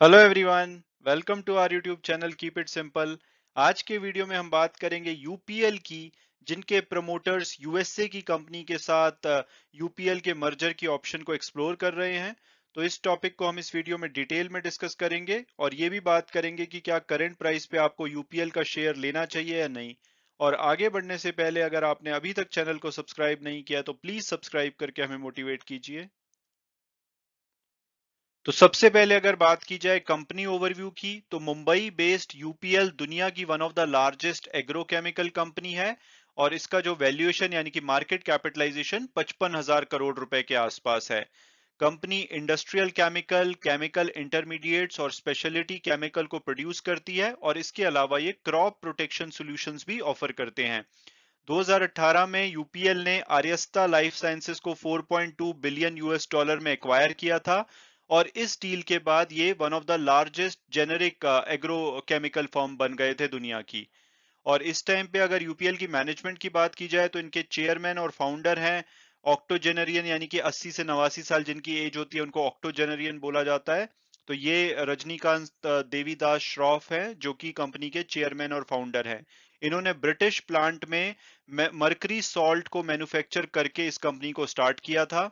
Hello everyone welcome to our YouTube channel keep it simple आज के video में हम बात करेंगे यूपीएल की, जिनके प्रमोटर्स यूएसए की कंपनी के साथ यूपीएल के मर्जर की ऑप्शन को एक्सप्लोर कर रहे हैं। तो इस टॉपिक को हम इस वीडियो में डिटेल में डिस्कस करेंगे और ये भी बात करेंगे कि क्या करंट प्राइस पे आपको यूपीएल का शेयर लेना चाहिए या नहीं। और आगे बढ़ने से पहले अगर आपने अभी तक चैनल को सब्सक्राइब नहीं किया तो प्लीज़ सब्सक्राइब करके हमें मोटिवेट कीजिए। तो सबसे पहले अगर बात की जाए कंपनी ओवरव्यू की तो मुंबई बेस्ड यूपीएल दुनिया की one of the largest agrochemical company है और इसका जो वैल्यूएशन यानी कि मार्केट कैपिटलाइजेशन पचपन हज़ार करोड़ रुपए के आसपास है। Company industrial chemical chemical intermediates और स्पेशलिटी केमिकल को प्रोड्यूस करती है और इसके अलावा ये क्रॉप प्रोटेक्शन सॉल्यूशंस भी ऑफ़र करते हैं। 2018 में यूपीएल ने आर्यस्ता लाइफ साइंसेस को 4.2 बिलियन यूएस डॉलर में एक्वायर किया था और इस डील के बाद ये one of the largest generic agrochemical firm बन गए थे दुनिया की। और इस टाइम पे अगर यूपीएल की मैनेजमेंट की बात की जाए तो इनके चेयरमैन और फाउंडर हैं ऑक्टोजेनरियन यानी कि 80 से नवासी साल जिनकी एज होती है उनको ऑक्टोजेनरियन बोला जाता है। तो ये रजनीकांत देवीदास श्रॉफ है जो कि कंपनी के चेयरमैन और फाउंडर है। इन्होंने ब्रिटिश प्लांट में मरकरी सॉल्ट को मैन्युफैक्चर करके इस कंपनी को स्टार्ट किया था।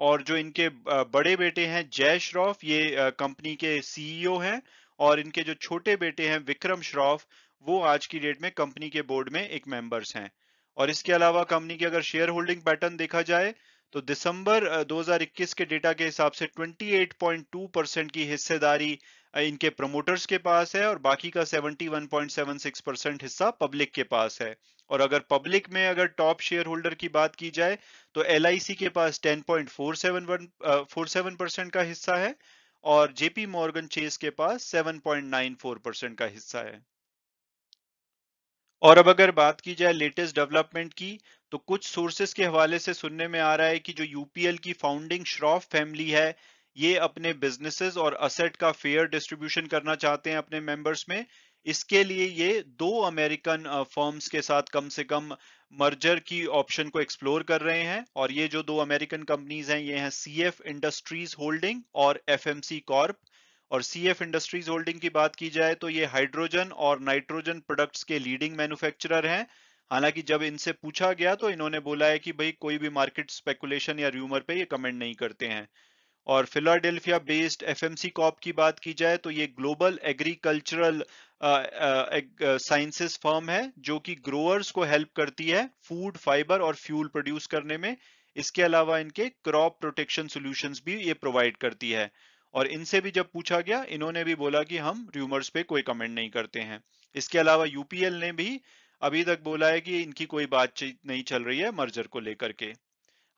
और जो इनके बड़े बेटे हैं जय श्रॉफ ये कंपनी के सीईओ हैं और इनके जो छोटे बेटे हैं विक्रम श्रॉफ, वो आज की डेट में कंपनी के बोर्ड में एक मेंबर्स हैं। और इसके अलावा कंपनी की अगर शेयर होल्डिंग पैटर्न देखा जाए तो दिसंबर 2021 के डेटा के हिसाब से 28.2 परसेंट की हिस्सेदारी इनके प्रमोटर्स के पास है और बाकी का 71.76 परसेंट हिस्सा पब्लिक के पास है। और अगर पब्लिक में अगर टॉप शेयर होल्डर की बात की जाए तो एलआईसी के पास 10.47 परसेंट का हिस्सा है और जेपी मॉर्गन चेस के पास 7.94 परसेंट का हिस्सा है। और अब अगर बात की जाए लेटेस्ट डेवलपमेंट की तो कुछ सोर्सेस के हवाले से सुनने में आ रहा है कि जो यूपीएल की फाउंडिंग श्रॉफ फैमिली है, ये अपने बिजनेसेस और असेट का फेयर डिस्ट्रीब्यूशन करना चाहते हैं अपने मेंबर्स में। इसके लिए ये दो अमेरिकन फर्म्स के साथ कम से कम मर्जर की ऑप्शन को एक्सप्लोर कर रहे हैं और ये जो दो अमेरिकन कंपनीज़ हैं, ये हैं सी एफ़ इंडस्ट्रीज़ होल्डिंग और एफ़ एम सी कॉर्प और सी एफ़ इंडस्ट्रीज़ होल्डिंग की बात की जाए तो ये हाइड्रोजन और नाइट्रोजन प्रोडक्ट्स के लीडिंग मैन्युफैक्चरर हैं। हालाँकि जब इनसे पूछा गया तो इन्होंने बोला है कि भाई कोई भी मार्केट स्पेकुलेशन या र्यूमर पे ये कमेंट नहीं करते हैं। और फिलाडेल्फिया बेस्ड एफएमसी कॉप की बात की जाए तो ये ग्लोबल एग्रीकल्चरल साइंसेस फर्म है, जो कि ग्रोअर्स को हेल्प करती है फ़ूड फाइबर और फ्यूल प्रोड्यूस करने में। इसके अलावा इनके क्रॉप प्रोटेक्शन सॉल्यूशंस भी ये प्रोवाइड करती है। और इनसे भी जब पूछा गया, इन्होंने भी बोला कि हम र्यूमर्स पे कोई कमेंट नहीं करते हैं। इसके अलावा यूपीएल ने भी अभी तक बोला है कि इनकी कोई बातचीत नहीं चल रही है मर्जर को लेकर के।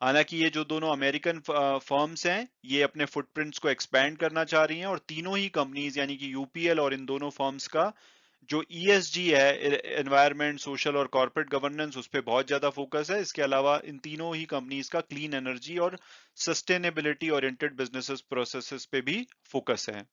हालाँकि ये जो दोनों अमेरिकन फर्म्स हैं, ये अपने फुटप्रिंट्स को एक्सपैंड करना चाह रही हैं और तीनों ही कंपनीज़ यानी कि यूपीएल और इन दोनों फर्म्स का, जो ईएसजी e है एनवायरमेंट सोशल और कॉर्पोरेट गवर्नेंस उस पर बहुत ज़्यादा फोकस है। इसके अलावा इन तीनों ही कंपनीज़ का क्लीन एनर्जी और सस्टेनेबिलिटी ओरिएंटेड बिजनेसेस प्रोसेसेस पे भी फोकस है।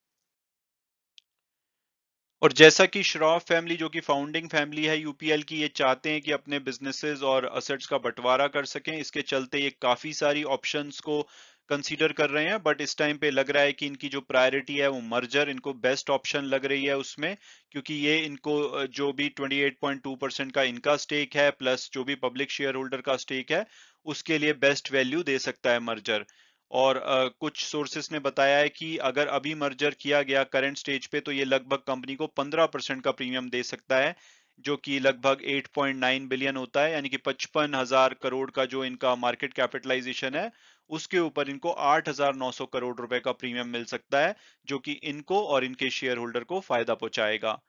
और जैसा कि श्रॉफ फैमिली, जो कि फाउंडिंग फैमिली है यूपीएल की, ये चाहते हैं कि अपने बिजनेसेस और असेट्स का बंटवारा कर सकें। इसके चलते ये काफ़ी सारी ऑप्शंस को कंसीडर कर रहे हैं बट इस टाइम पे लग रहा है कि इनकी जो प्रायोरिटी है वो मर्जर इनको बेस्ट ऑप्शन लग रही है उसमें, क्योंकि ये इनको जो भी 28.2 परसेंट का इनका स्टेक है प्लस जो भी पब्लिक शेयर होल्डर का स्टेक है, उसके लिए बेस्ट वैल्यू दे सकता है मर्जर और uh, कुछ सोर्सेस ने बताया है कि अगर अभी मर्जर किया गया करंट स्टेज पे तो ये लगभग कंपनी को 15 परसेंट का प्रीमियम दे सकता है जो कि लगभग 8.9 बिलियन होता है यानी कि पचपन हज़ार करोड़ का जो इनका मार्केट कैपिटलाइजेशन है उसके ऊपर इनको 8,900 करोड़ रुपए का प्रीमियम मिल सकता है जो कि इनको और इनके शेयर होल्डर को फ़ायदा पहुंचाएगा।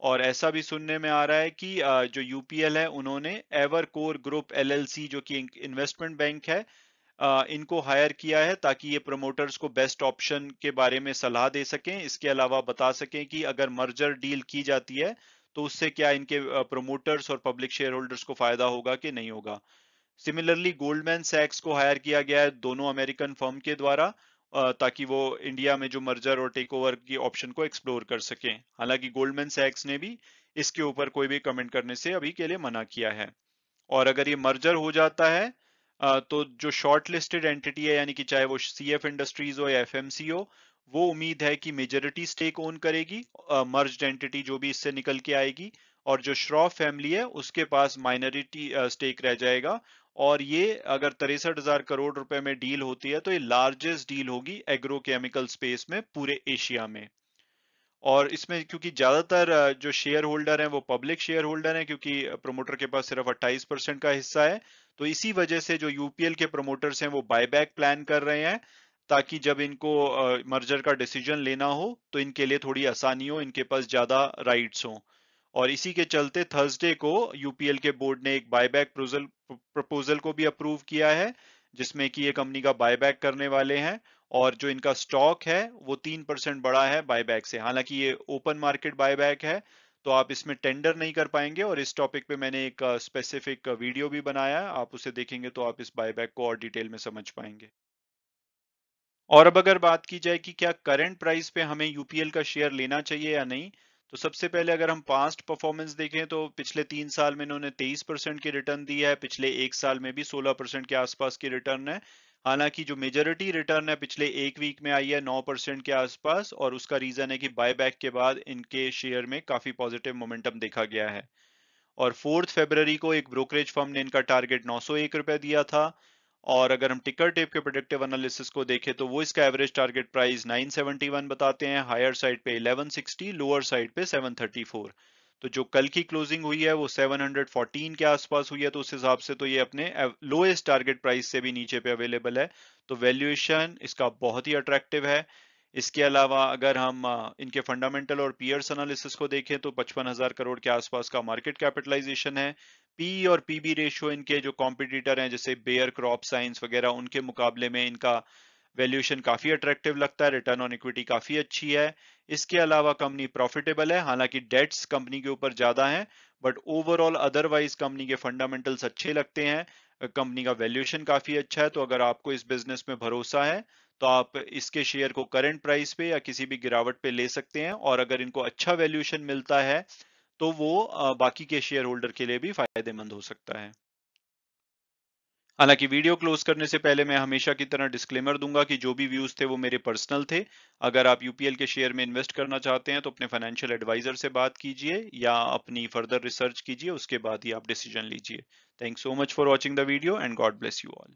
और ऐसा भी सुनने में आ रहा है कि जो यूपीएल है उन्होंने एवर कोर ग्रुप एलएलसी जो कि इन्वेस्टमेंट बैंक है इनको हायर किया है ताकि ये प्रमोटर्स को बेस्ट ऑप्शन के बारे में सलाह दे सकें। इसके अलावा बता सकें कि अगर मर्जर डील की जाती है तो उससे क्या इनके प्रमोटर्स और पब्लिक शेयर होल्डर्स को फ़ायदा होगा कि नहीं होगा? सिमिलरली गोल्डमैन सैक्स को हायर किया गया है दोनों अमेरिकन फर्म के द्वारा ताकि वो इंडिया में जो मर्जर और टेक ओवर की ऑप्शन को एक्सप्लोर कर सकें। हालाँकि गोल्डमैन सैक्स ने भी इसके ऊपर कोई भी कमेंट करने से अभी के लिए मना किया है। और अगर ये मर्जर हो जाता है तो जो शॉर्ट लिस्टेड एंटिटी है, यानी कि चाहे वो सी एफ़ इंडस्ट्रीज़ हो या एफ़ हो, वो उम्मीद है कि मेजोरिटी स्टेक ओन करेगी मर्ज एंटिटी जो भी इससे निकल के आएगी, और जो श्रॉफ फैमिली है, उसके पास माइनॉरिटी स्टेक रह जाएगा। और ये अगर तिरसठ हज़ार करोड़ रुपए में डील होती है तो ये लार्जेस्ट डील होगी एग्रोकेमिकल स्पेस में पूरे एशिया में। और इसमें क्योंकि ज़्यादातर जो शेयर होल्डर हैं, वो पब्लिक शेयर होल्डर हैं, क्योंकि प्रमोटर के पास सिर्फ़ 28 परसेंट का हिस्सा है तो इसी वजह से जो यूपीएल के प्रमोटर्स हैं वो बायबैक प्लान कर रहे हैं, ताकि जब इनको मर्जर का डिसीज़न लेना हो तो इनके लिए थोड़ी आसानी हो, इनके पास ज़्यादा राइट्स हो। और इसी के चलते थर्सडे को यूपीएल के बोर्ड ने एक बायबैक प्रपोजल को भी अप्रूव किया है, जिसमें कि ये कंपनी का बायबैक करने वाले हैं, और जो इनका स्टॉक है, वो तीन परसेंट बढ़ा है बायबैक से। हालाँकि ये ओपन मार्केट बायबैक है तो आप इसमें टेंडर नहीं कर पाएँगे और इस टॉपिक पे मैंने एक स्पेसिफिक वीडियो भी बनाया है। आप उसे देखेंगे तो आप इस बायबैक को और डिटेल में समझ पाएँगे। और अब अगर बात की जाए कि क्या करंट प्राइस पे हमें यूपीएल का शेयर लेना चाहिए या नहीं तो सबसे पहले अगर हम पास्ट परफॉर्मेंस देखें तो पिछले तीन साल में इन्होंने 23 परसेंट की रिटर्न दी है, पिछले एक साल में भी 16 परसेंट के आसपास की रिटर्न है। हालाँकि जो मेजोरिटी रिटर्न है पिछले एक वीक में आई है 9 परसेंट के आसपास और उसका रीजन है कि बायबैक के बाद इनके शेयर में काफ़ी पॉजिटिव मोमेंटम देखा गया है। और फोर्थ फेबर को एक ब्रोकरेज फर्म ने इनका टारगेट नौ सौ दिया था और अगर हम टिकर टेप के प्रोडक्टिव एनालिसिस को देखें तो वो इसका एवरेज टारगेट प्राइस 971 बताते हैं हायर साइड पे 1160 लोअर साइड पे 734 तो जो कल की क्लोजिंग हुई है वो 714 के आसपास हुई है तो उस हिसाब से तो ये अपने लोएस्ट टारगेट प्राइस से भी नीचे पे अवेलेबल है। तो वैल्यूएशन इसका बहुत ही अट्रैक्टिव है। इसके अलावा अगर हम इनके फंडामेंटल और पीयर्स एनालिसिस को देखें तो पचपन हज़ार करोड़ के आसपास का मार्केट कैपिटलाइजेशन है। पी और पीबी रेशियो इनके जो कॉम्पिटिटर हैं, जैसे बेयर क्रॉप साइंस वगैरह, उनके मुकाबले में इनका वैल्यूएशन काफ़ी अट्रैक्टिव लगता है रिटर्न ऑन इक्विटी काफ़ी अच्छी है। इसके अलावा कंपनी प्रॉफिटेबल है, हालाँकि डेट्स कंपनी के ऊपर ज़्यादा है बट ओवरऑल अदरवाइज़ कंपनी के फंडामेंटल्स अच्छे लगते हैं। कंपनी का वैल्यूएशन काफ़ी अच्छा है तो अगर आपको इस बिज़नेस में भरोसा है तो आप इसके शेयर को करंट प्राइस पे या किसी भी गिरावट पे ले सकते हैं, और अगर इनको अच्छा वैल्यूएशन मिलता है तो वो बाकी के शेयर होल्डर के लिए भी फ़ायदेमंद हो सकता है। हालाँकि वीडियो क्लोज करने से पहले मैं हमेशा की तरह डिस्क्लेमर दूँगा कि जो भी व्यूज़ थे वो मेरे पर्सनल थे। अगर आप यूपीएल के शेयर में इन्वेस्ट करना चाहते हैं तो अपने फाइनेंशियल एडवाइजर से बात कीजिए या अपनी फर्दर रिसर्च कीजिए, उसके बाद ही आप डिसीज़न लीजिए। Thank so much for watching the video and God bless you all